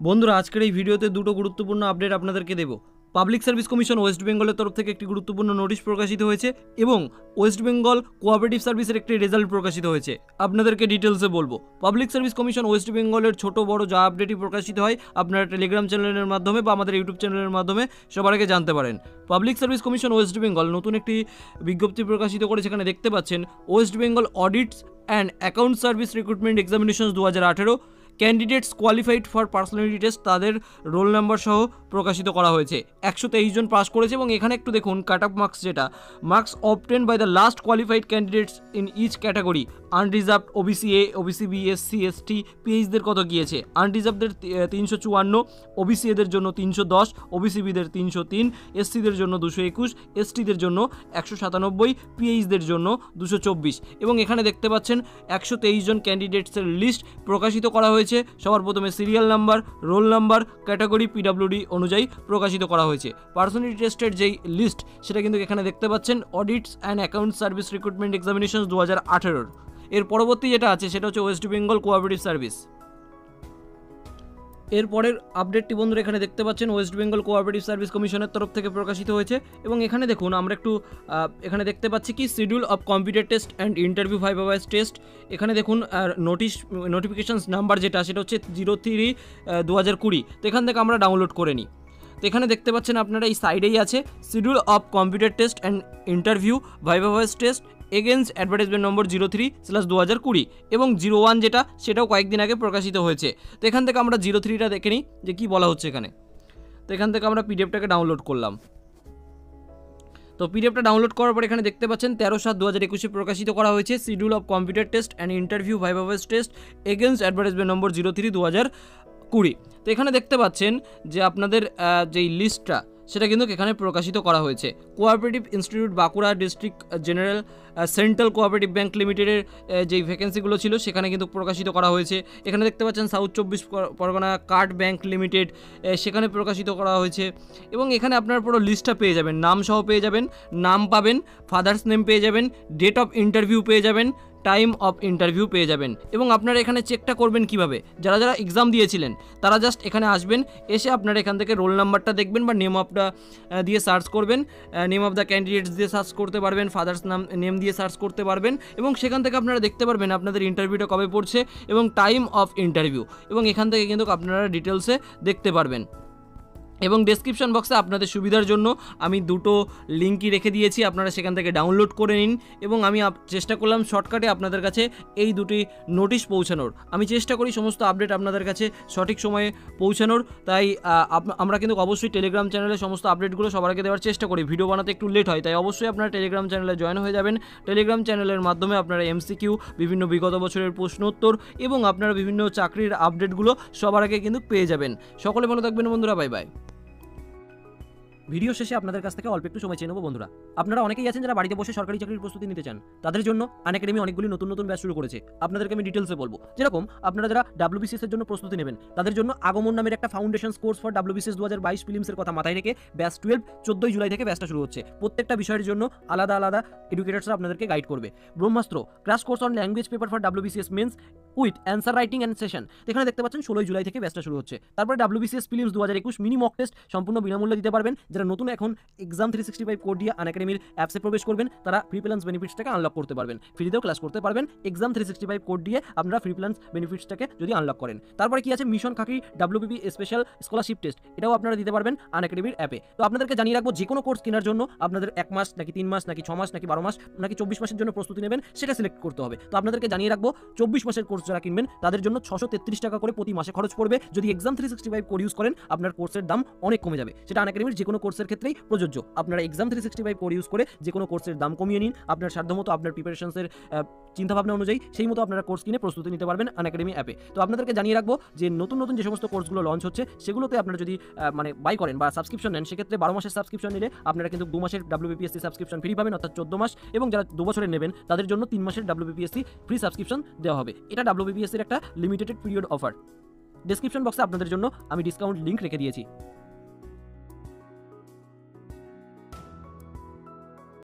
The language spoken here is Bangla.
বন্ধুরা, আজকের এই ভিডিওতে দুটো গুরুত্বপূর্ণ আপডেট আপনাদেরকে দেব। পাবলিক সার্ভিস কমিশন ওয়েস্ট বেঙ্গলের তরফ থেকে একটি গুরুত্বপূর্ণ নোটিশ প্রকাশিত হয়েছে এবং ওয়েস্ট বেঙ্গল কোঅপারেটিভ সার্ভিসের একটি রেজাল্ট প্রকাশিত হয়েছে। আপনাদেরকে ডিটেলসে বলব। পাবলিক সার্ভিস কমিশন ওয়েস্ট বেঙ্গলের ছোট, বড় যা আপডেটই প্রকাশিত হয়, আপনারা টেলিগ্রাম চ্যানেলের মাধ্যমে বা আমাদের ইউটিউব চ্যানেলের মাধ্যমে সবার আগে জানতে পারেন। Public service commission west Bengal নতুন একটি বিজ্ঞপ্তি প্রকাশিত করে সেখানে দেখতে পাচ্ছেন west Bengal audits and account service recruitment examination দু হাজার আঠেরো candidates qualified for personality test তাদের রোল নাম্বার সহ প্রকাশিত করা হয়েছে। একশো তেইশ জন পাস করেছে এবং এখানে একটু দেখুন কাট অফ মার্কস যেটা। Marks obtain by the last qualified candidates in each category unreserved OBC A OBC B SC ST পিএইচদের কত গিয়েছে? আনরিজার্ভদের তিনশো চুয়ান্ন ওবিসি এদের জন্য তিনশো দশ ওবিসি বিদের তিনশো তিন এসসিদের জন্য দুশো একুশ এসটিদের জন্য একশো সাতানব্বই পিএইচদের জন্য দুশো চব্বিশ। এবং এখানে দেখতে পাচ্ছেন, একশো তেইশ জন ক্যান্ডিডেটসের লিস্ট প্রকাশিত করা হয়েছে। সবার প্রথমে serial number roll number category PWD অনুযায়ী প্রকাশিত করা হয়েছে। পার্সোনালি টেস্টের যেই লিস্ট সেটা কিন্তু এখানে দেখতে পাচ্ছেন audits and account service recruitment examination দু হাজার আঠেরোর। এর পরবর্তী যেটা আছে, সেটা হচ্ছে ওয়েস্ট বেঙ্গল কোঅপারেটিভ সার্ভিস এরপরের আপডেটটি বন্ধুরা এখানে দেখতে পাচ্ছেন ওয়েস্ট বেঙ্গল কোঅপারেটিভ সার্ভিস কমিশনের তরফ থেকে প্রকাশিত হয়েছে এবং এখানে দেখুন, আমরা একটু এখানে দেখতে পাচ্ছি কি schedule of computer test and interview five hours test এখানে দেখুন নোটিশ নোটিফিকেশানস নাম্বার যেটা, সেটা হচ্ছে জিরো থ্রি দু হাজার কুড়ি। তো এখান থেকে আমরা ডাউনলোড করে নিই। তো এখানে দেখতে পাচ্ছেন আপনারা এই সাইডেই আছে schedule of computer test and interview viva voice test against advertisement number zero three slash দু হাজার কুড়ি এবং জিরো ওয়ান যেটা, সেটাও কয়েকদিন আগে প্রকাশিত হয়েছে। তো এখান থেকে আমরা জিরো থ্রিটা দেখে নিই যে কী বলা হচ্ছে এখানে। তো এখান থেকে আমরা পিডিএফটাকে ডাউনলোড করলাম। তো পিডিএফটা ডাউনলোড করার পর এখানে দেখতে পাচ্ছেন তেরো সাত দু হাজার একুশে প্রকাশিত করা হয়েছে schedule of computer test and interview viva voice test against advertisement number zero three দু হাজার কুড়ি। তো এখানে দেখতে পাচ্ছেন যে আপনাদের যেই লিস্টটা সেটা কিন্তু এখানে প্রকাশিত করা হয়েছে। Cooperative institute Bankura district general central cooperative bank লিমিটেডের যেই ভ্যাকেন্সিগুলো ছিল, সেখানে কিন্তু প্রকাশিত করা হয়েছে। এখানে দেখতে পাচ্ছেন সাউথ চব্বিশ পরগনা কার্ড ব্যাংক লিমিটেড সেখানে প্রকাশিত করা হয়েছে। এবং এখানে আপনার পুরো লিস্টটা পেয়ে যাবেন। নাম সহ পেয়ে যাবেন, নাম পাবেন ফাদার্স নেম পেয়ে যাবেন ডেট অফ ইন্টারভিউ পেয়ে যাবেন টাইম অফ ইন্টারভিউ পেয়ে যাবেন এবং আপনারা এখানে চেকটা করবেন কীভাবে? যারা যারা এক্সাম দিয়েছিলেন, তারা জাস্ট এখানে আসবেন, এসে আপনারা এখান থেকে রোল নাম্বারটা দেখবেন বা নেম অফটা দিয়ে সার্চ করবেন। নেম অফ দ্য ক্যান্ডিডেটস দিয়ে সার্চ করতে পারবেন ফাদার্স নাম নেম দিয়ে সার্চ করতে পারবেন এবং সেখান থেকে আপনারা দেখতে পারবেন আপনাদের ইন্টারভিউটা কবে পড়ছে এবং টাইম অফ ইন্টারভিউ এবং এখান থেকে কিন্তু আপনারা ডিটেলসে দেখতে পারবেন। এবং ডেসক্রিপশন বক্সে আপনাদের সুবিধার জন্য আমি দুটো লিঙ্কই রেখে দিয়েছি, আপনারা সেখান থেকে ডাউনলোড করে নিন এবং আমি চেষ্টা করলাম শর্টকাটে আপনাদের কাছে এই দুটি নোটিশ পৌঁছানোর। আমি চেষ্টা করি সমস্ত আপডেট আপনাদের কাছে সঠিক সময়ে পৌঁছানোর, তাই আমরা কিন্তু অবশ্যই টেলিগ্রাম চ্যানেলে সমস্ত আপডেটগুলো সবার আগে দেওয়ার চেষ্টা করি। ভিডিও বানাতে একটু লেট হয়, তাই অবশ্যই আপনারা টেলিগ্রাম চ্যানেলে জয়েন হয়ে যাবেন। টেলিগ্রাম চ্যানেলের মাধ্যমে আপনারা এমসিকিউ বিভিন্ন বিগত বছরের প্রশ্নোত্তর এবং আপনারা বিভিন্ন চাকরির আপডেটগুলো সবার আগে কিন্তু পেয়ে যাবেন। সকলে ভালো থাকবেন বন্ধুরা বাই বাই ভিডিও শেষে আপনাদের কাছ থেকে অল্প একটু সময় চেয়ে নেব, বন্ধুরা। আপনারা অনেকেই আছেন যারা বাড়িতে বসে সরকারি চাকরির প্রস্তুতি নিতে চান। তাদের জন্য আনএকাডেমি অনেকগুলি নতুন নতুন ব্যাচ শুরু করেছে। আপনাদেরকে আমি ডিটেলসে বলব। যেরকম আপনারা যারা ডাব্লিউবিসিএস এর জন্য প্রস্তুতি নেবেন, তাদের জন্য আগমন নামের একটা ফাউন্ডেশন কোর্স ফর ডাব্লিউবিসিএস দু হাজার বাইশ ফিল্মসের কথা মাথায় রেখে ব্যাচ টুয়েলভ চোদ্দই জুলাই থেকে ব্যাচটা শুরু হচ্ছে। প্রত্যেকটা বিষয়ের জন্য আলাদা আলাদা এডুকেটার্সরা আপনাদেরকে গাইড করবে। Brahmastra crash course on language paper for WBCS mains with answer writing and session. এখানে দেখতে পাচ্ছেন ষোলোই জুলাই থেকে ব্যাচটা শুরু হচ্ছে। তারপরে ডাব্লিউবিসিএস ফিল্মস দু হাজার একুশ মিনি মক টেস্ট সম্পূর্ণ বিনামূল্যে দিতে পারবেন। যারা নতুন এখন exam three sixty five code দিয়ে আনএকাডেমির অ্যাপসে প্রবেশ করবেন, তারা ফ্রি প্ল্যান্স বেনিফিটসটাকে আনলক করতে পারবেন। ফ্রিতেও ক্লাস করতে পারবেন। Exam three sixty five code দিয়ে আপনারা ফ্রি প্ল্যান্স বেনিফিটসটাকে যদি আনলক করেন। তারপরে কি আছে? Mission khaki WBP special scholarship test এটাও আপনারা দিতে পারবেন আনএকাডেমির অ্যাপে তো আপনাদেরকে জানিয়ে রাখব, যে কোনো কোর্স কেনার জন্য আপনাদের এক মাস নাকি তিন মাস নাকি ছ মাস নাকি বারো মাস নাকি চব্বিশ মাসের জন্য প্রস্তুতি নেবেন, সেটা সিলেক্ট করতে হবে। তো আপনাদেরকে জানিয়ে রাখব, চব্বিশ মাসের কোর্স যারা কিনবেন, তাদের জন্য ছশো টাকা করে প্রতি মাসে খরচ পড়বে। যদি exam three sixty five code use করেন, আপনার কোর্সের দাম অনেক কমে যাবে। সেটা আনএকাডেমির যে কোনো কোর্সের ক্ষেত্রেই প্রযোজ্য। আপনারা exam three sixty five code use করে যে কোনো কোর্সের দাম কমিয়ে নিন, আপনার সাধ্যমতো, আপনার প্রিপারেশনসের চিন্তাভাবনা অনুযায়ী সেই মতো আপনারা কোর্স কিনে প্রস্তুতি নিতে পারবেন আনএকাডেমি অ্যাপে তো আপনাদেরকে জানিয়ে রাখব যে নতুন নতুন যে সমস্ত কোর্সগুলো লঞ্চ হচ্ছে, সেগুলোতে আপনারা যদি মানে বাই করেন বা সাবস্ক্রিপশন নেন, সেক্ষেত্রে বারো মাসের সাবস্ক্রিপশন নিলে আপনারা কিন্তু দু মাসের ডাব্লিউবিপিএসসি সাবস্ক্রিপশন ফ্রি পাবেন, অর্থাৎ চোদ্দ মাস এবং যারা দু বছরের নেবেন, তাদের জন্য তিন মাসের ডাব্লিউবিপিএসসি ফ্রি সাবস্ক্রিপশন দেওয়া হবে। এটা ডাব্লিউবিপিএসসির একটা লিমিটেড পিরিয়ড অফার ডেসক্রিপশন বক্সে আপনাদের জন্য আমি ডিসকাউন্ট লিঙ্ক রেখে দিয়েছি।